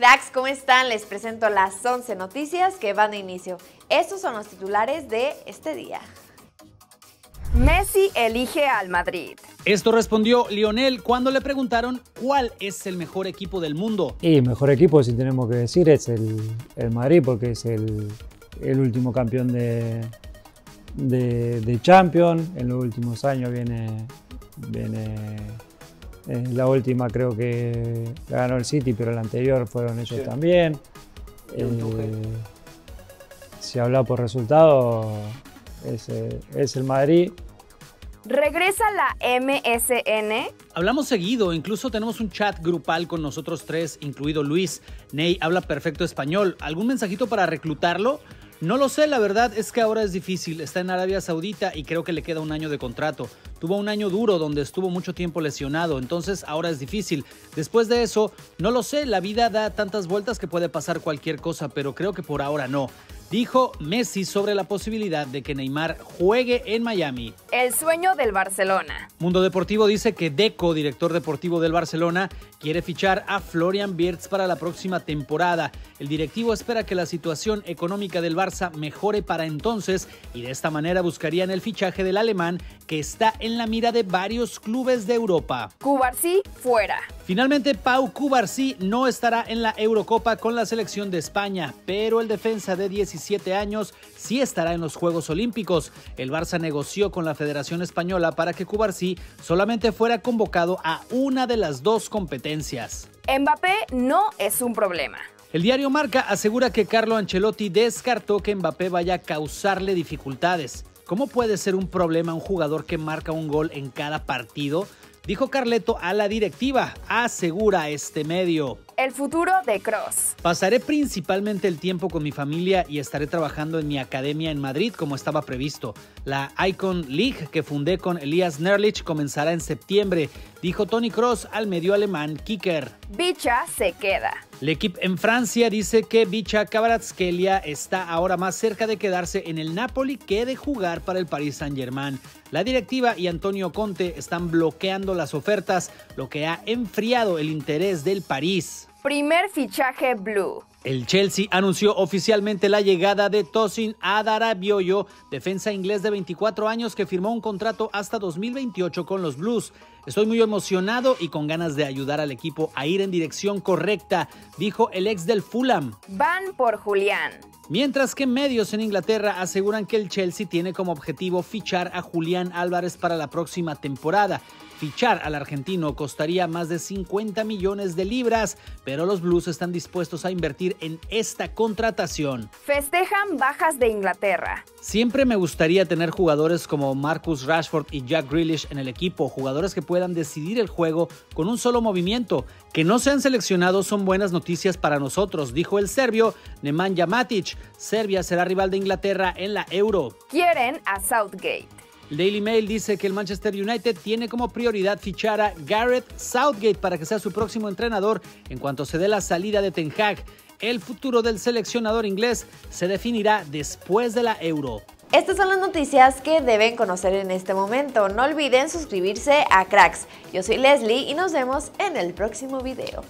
Cracks, ¿cómo están? Les presento las 11 noticias que van de inicio. Estos son los titulares de este día. Messi elige al Madrid. Esto respondió Lionel cuando le preguntaron cuál es el mejor equipo del mundo. Y mejor equipo, si tenemos que decir, es el, Madrid porque es el, último campeón de, de, Champions. En los últimos años viene, viene eh, la última creo que ganó el City, pero la anterior fueron ellos también. Eh, si habla por resultado, es, eh, es el Madrid. ¿Regresa la MSN? Hablamos seguido, incluso tenemos un chat grupal con nosotros tres, incluido Luis. Ney habla perfecto español. ¿Algún mensajito para reclutarlo? No lo sé, la verdad es que ahora es difícil. Está en Arabia Saudita y creo que le queda un año de contrato. Tuvo un año duro donde estuvo mucho tiempo lesionado, entonces ahora es difícil. Después de eso, no lo sé, la vida da tantas vueltas que puede pasar cualquier cosa, pero creo que por ahora no dijo Messi sobre la posibilidad de que Neymar juegue en Miami. El sueño del Barcelona. Mundo Deportivo dice que Deco, director deportivo del Barcelona, quiere fichar a Florian Wirtz para la próxima temporada. El directivo espera que la situación económica del Barça mejore para entonces y de esta manera buscarían el fichaje del alemán que está en la mira de varios clubes de Europa. Cubarsí fuera. Finalmente, Pau Cubarsí no estará en la Eurocopa con la selección de España, pero el defensa de 17 años sí estará en los Juegos Olímpicos. El Barça negoció con la Federación Española para que Cubarsí solamente fuera convocado a una de las dos competencias. Mbappé no es un problema. El diario Marca asegura que Carlo Ancelotti descartó que Mbappé vaya a causarle dificultades. ¿Cómo puede ser un problema un jugador que marca un gol en cada partido? Dijo Carleto a la directiva, asegura este medio. El futuro de Cross. Pasaré principalmente el tiempo con mi familia y estaré trabajando en mi academia en Madrid como estaba previsto. La Icon League que fundé con Elias Nerlich comenzará en septiembre, dijo Tony Cross al medio alemán Kicker. Bicha se queda. El equipo en Francia dice que Bicha Kvaratskhelia está ahora más cerca de quedarse en el Napoli que de jugar para el Paris Saint-Germain. La directiva y Antonio Conte están bloqueando las ofertas, lo que ha enfriado el interés del París. Primer fichaje blue. El Chelsea anunció oficialmente la llegada de Tosin Adarabioyo, defensa inglés de 24 años que firmó un contrato hasta 2028 con los Blues. Estoy muy emocionado y con ganas de ayudar al equipo a ir en dirección correcta, dijo el ex del Fulham. Van por Julián. Mientras que medios en Inglaterra aseguran que el Chelsea tiene como objetivo fichar a Julián Álvarez para la próxima temporada. Fichar al argentino costaría más de 50 millones de libras, pero los Blues están dispuestos a invertir en esta contratación. Festejan bajas de Inglaterra. Siempre me gustaría tener jugadores como Marcus Rashford y Jack Grealish en el equipo, jugadores que puedan decidir el juego con un solo movimiento. Que no sean seleccionados son buenas noticias para nosotros, dijo el serbio Nemanja Matic. Serbia será rival de Inglaterra en la Euro. Quieren a Southgate. El Daily Mail dice que el Manchester United tiene como prioridad fichar a Gareth Southgate para que sea su próximo entrenador en cuanto se dé la salida de Ten Hag. El futuro del seleccionador inglés se definirá después de la Euro. Estas son las noticias que deben conocer en este momento. No olviden suscribirse a Cracks. Yo soy Leslie y nos vemos en el próximo video.